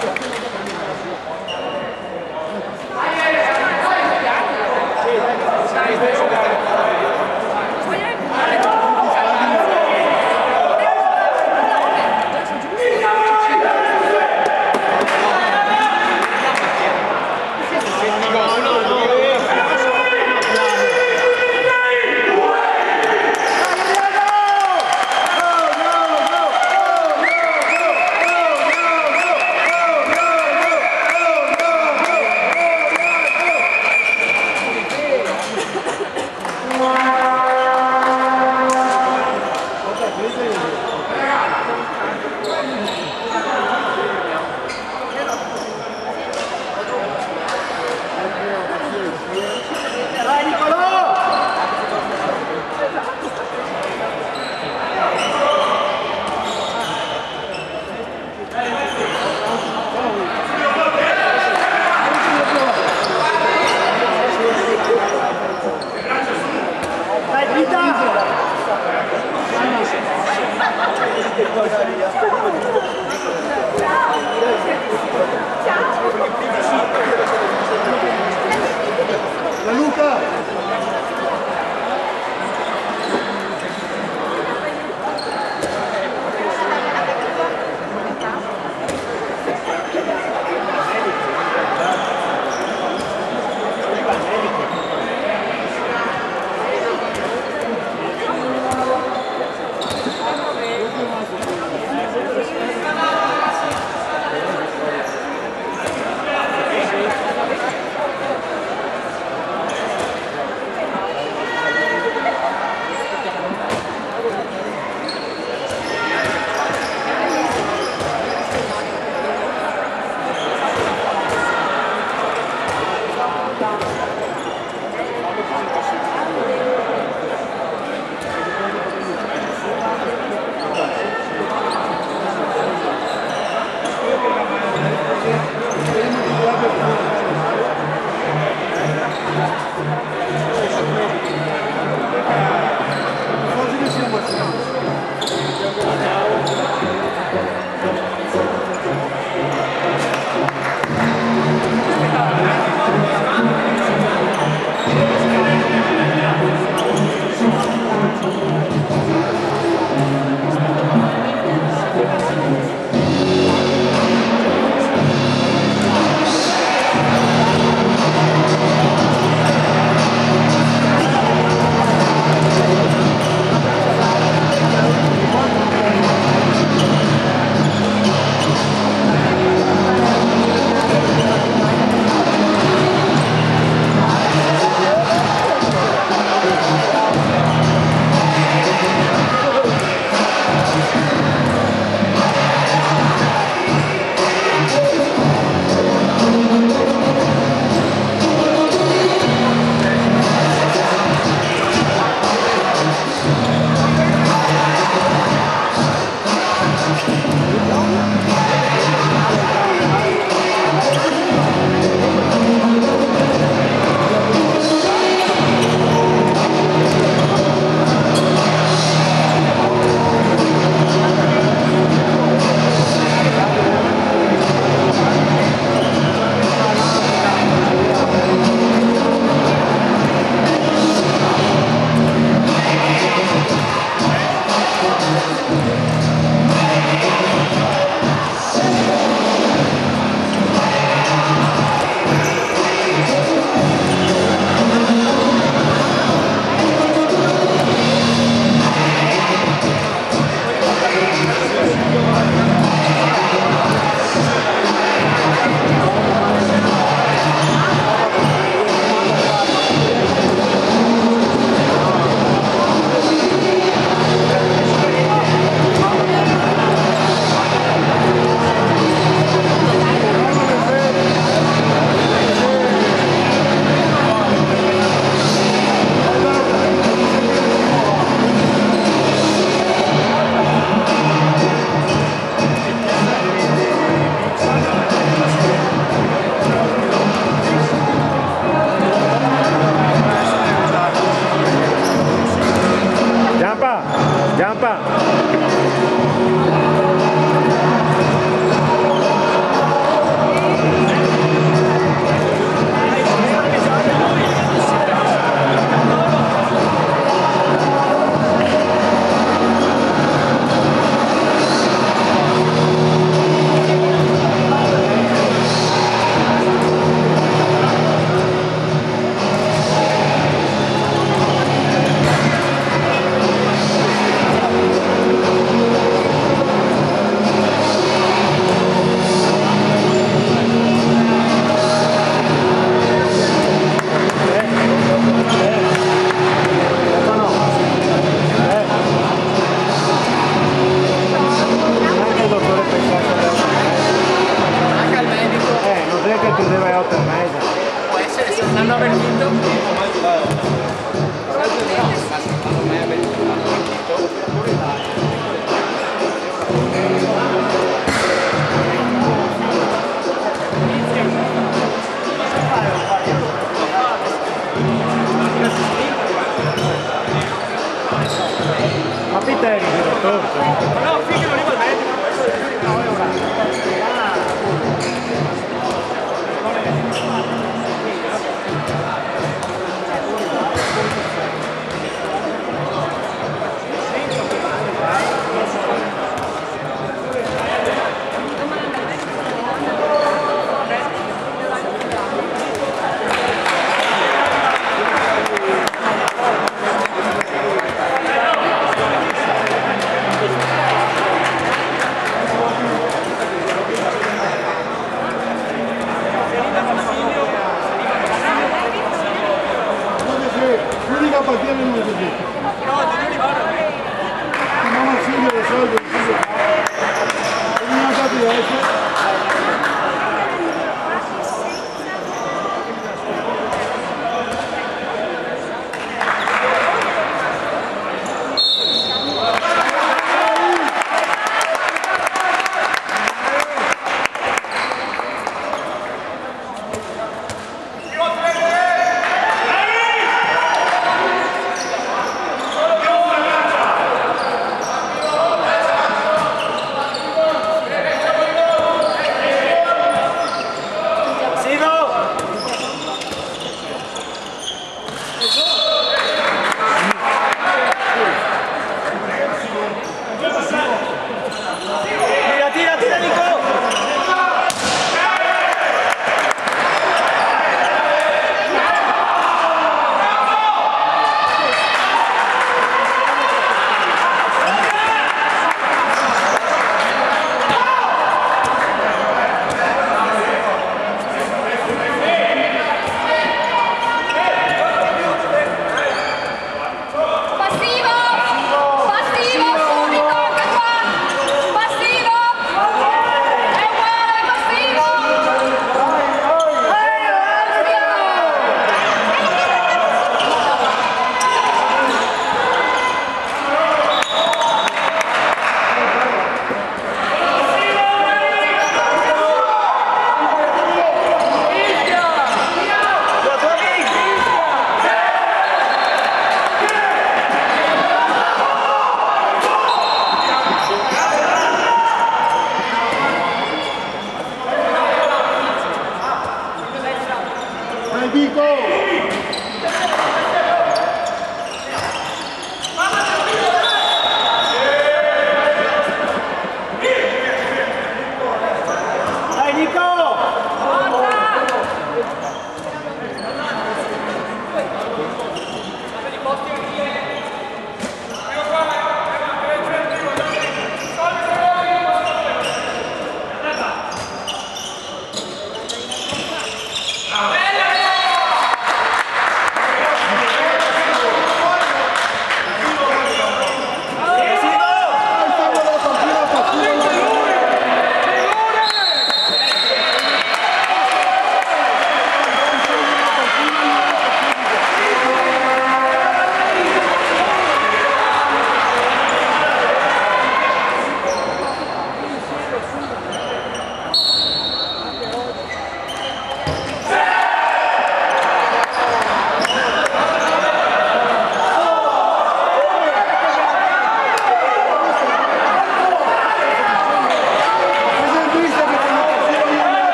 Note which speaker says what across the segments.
Speaker 1: Thank you.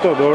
Speaker 1: круто.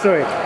Speaker 1: Spassole!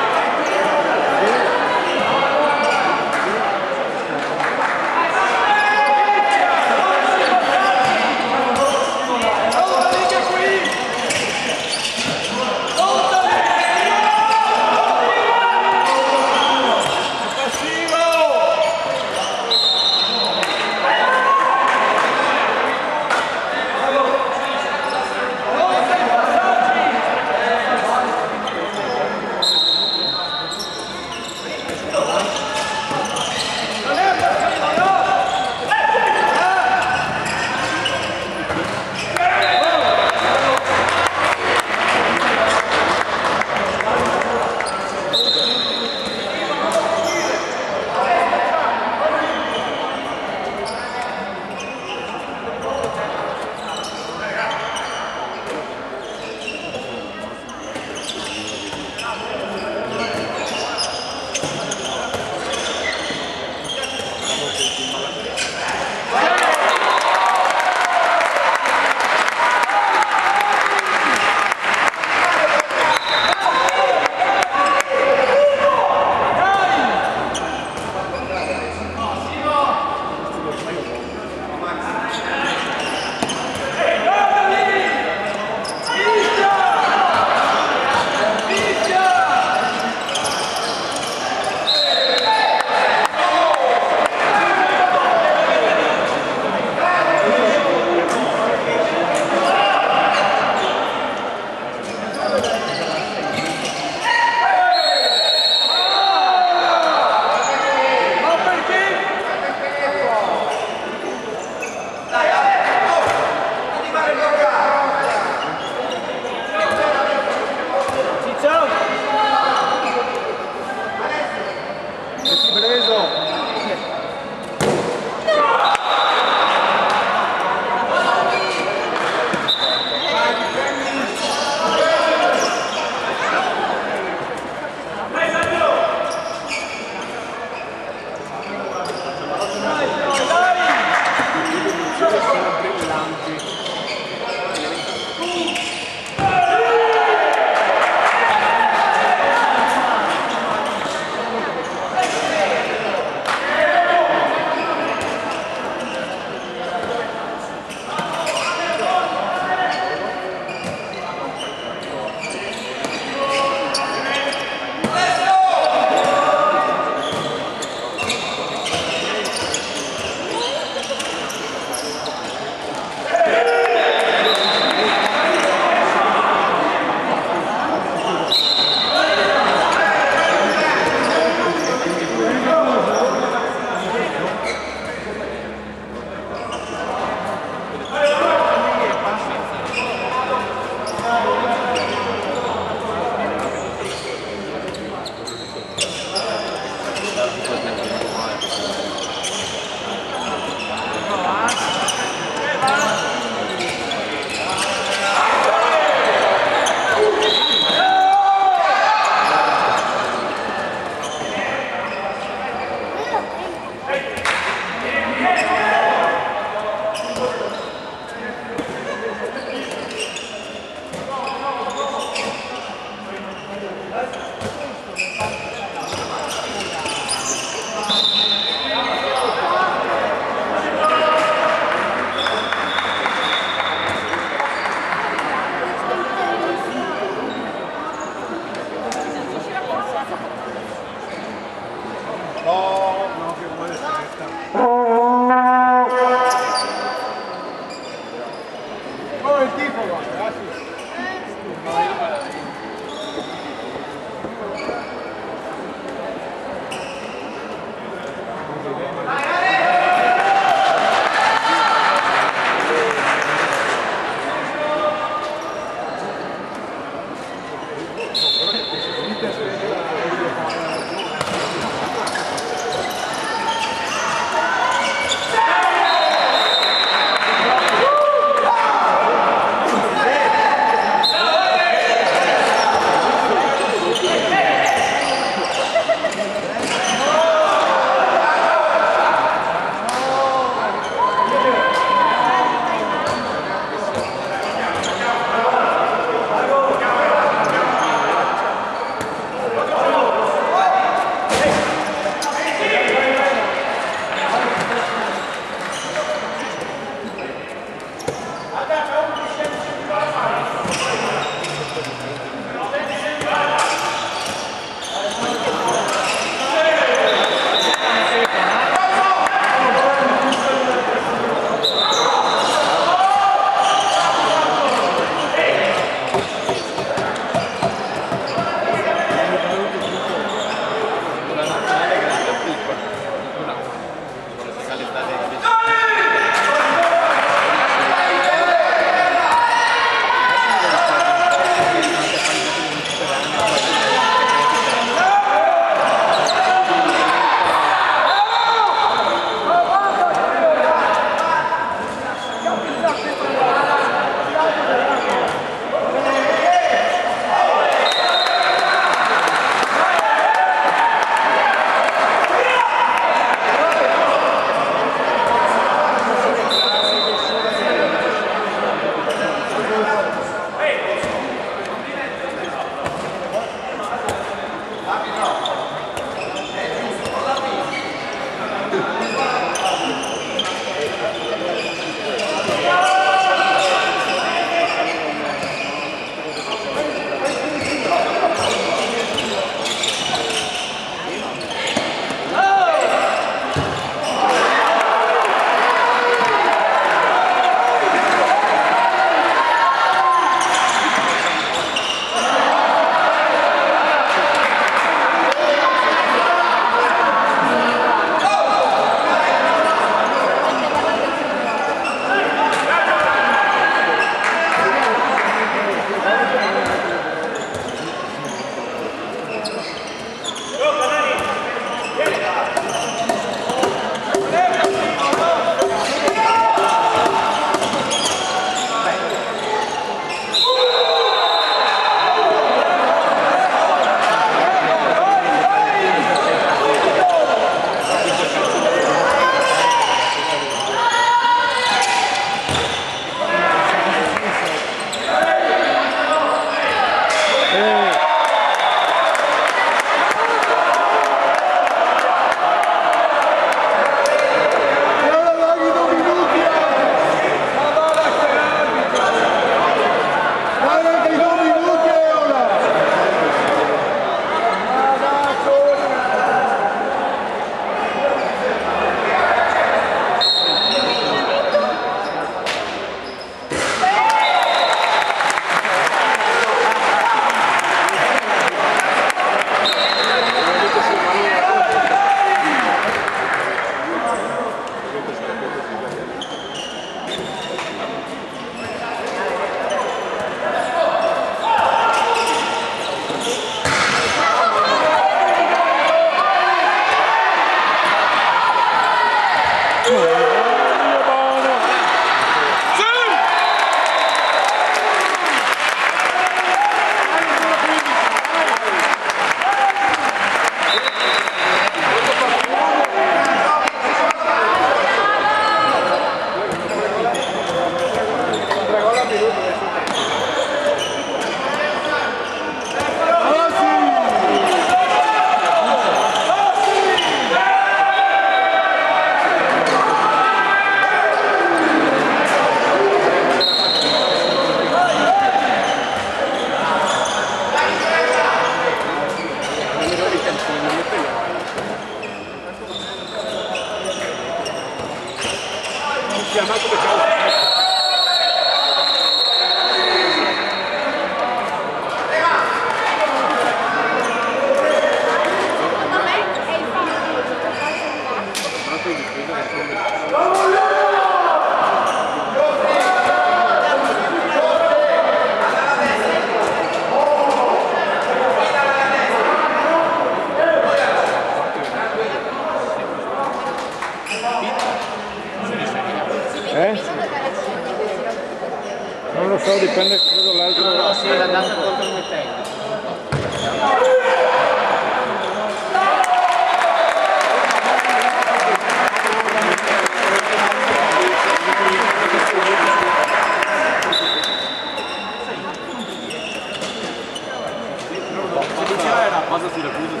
Speaker 1: 我们出来了，不是你的，不是你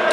Speaker 1: 的。